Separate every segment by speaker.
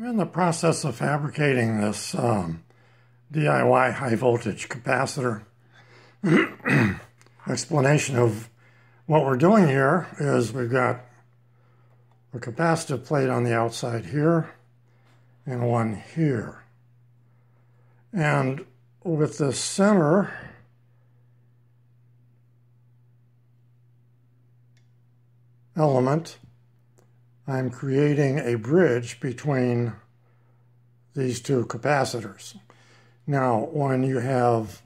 Speaker 1: I'm in the process of fabricating this um, DIY high voltage capacitor. Explanation of what we're doing here is we've got a capacitive plate on the outside here and one here. And with the center element I'm creating a bridge between these two capacitors. Now, when you have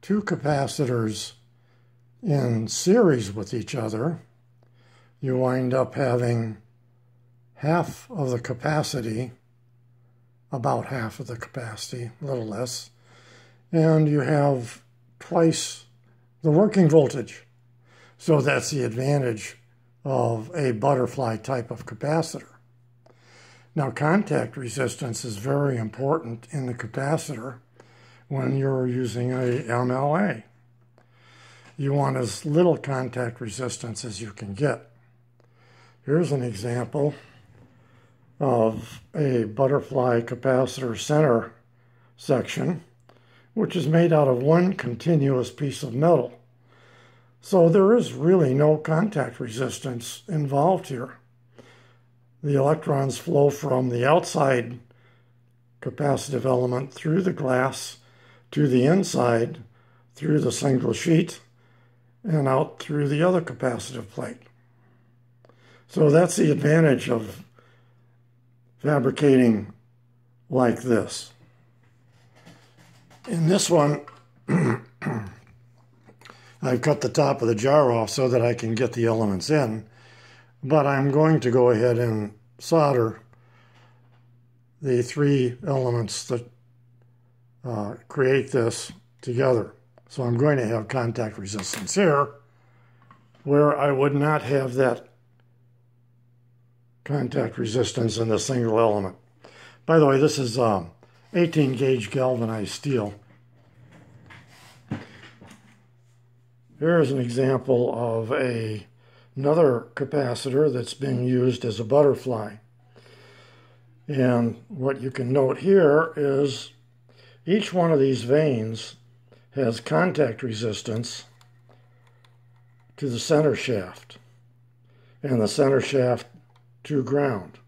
Speaker 1: two capacitors in series with each other, you wind up having half of the capacity, about half of the capacity, a little less, and you have twice the working voltage. So that's the advantage of a butterfly type of capacitor. Now, contact resistance is very important in the capacitor when you're using a MLA. You want as little contact resistance as you can get. Here's an example of a butterfly capacitor center section, which is made out of one continuous piece of metal. So there is really no contact resistance involved here. The electrons flow from the outside capacitive element through the glass to the inside through the single sheet and out through the other capacitive plate. So that's the advantage of fabricating like this. In this one, I've cut the top of the jar off so that I can get the elements in, but I'm going to go ahead and solder the three elements that uh, create this together. So I'm going to have contact resistance here, where I would not have that contact resistance in the single element. By the way, this is um, 18 gauge galvanized steel. Here's an example of a, another capacitor that's being used as a butterfly. And what you can note here is each one of these vanes has contact resistance to the center shaft and the center shaft to ground.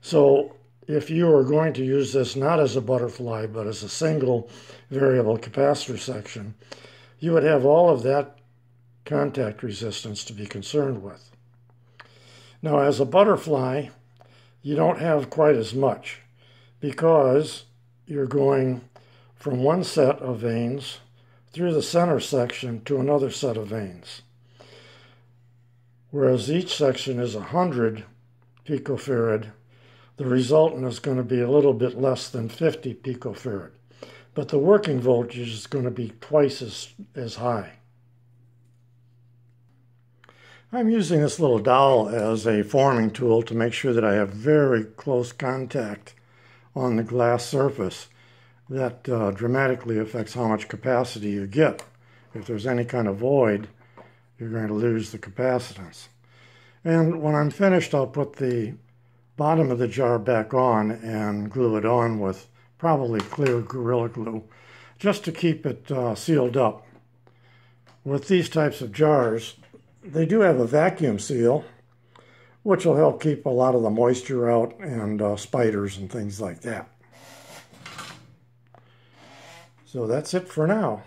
Speaker 1: So if you are going to use this not as a butterfly but as a single variable capacitor section, you would have all of that contact resistance to be concerned with. Now, as a butterfly, you don't have quite as much because you're going from one set of vanes through the center section to another set of vanes. Whereas each section is 100 picofarad, the resultant is going to be a little bit less than 50 picofarad. But the working voltage is going to be twice as, as high. I'm using this little dowel as a forming tool to make sure that I have very close contact on the glass surface. That uh, dramatically affects how much capacity you get. If there's any kind of void, you're going to lose the capacitance. And when I'm finished, I'll put the bottom of the jar back on and glue it on with probably clear Gorilla Glue, just to keep it uh, sealed up. With these types of jars, they do have a vacuum seal, which will help keep a lot of the moisture out and uh, spiders and things like that. So that's it for now.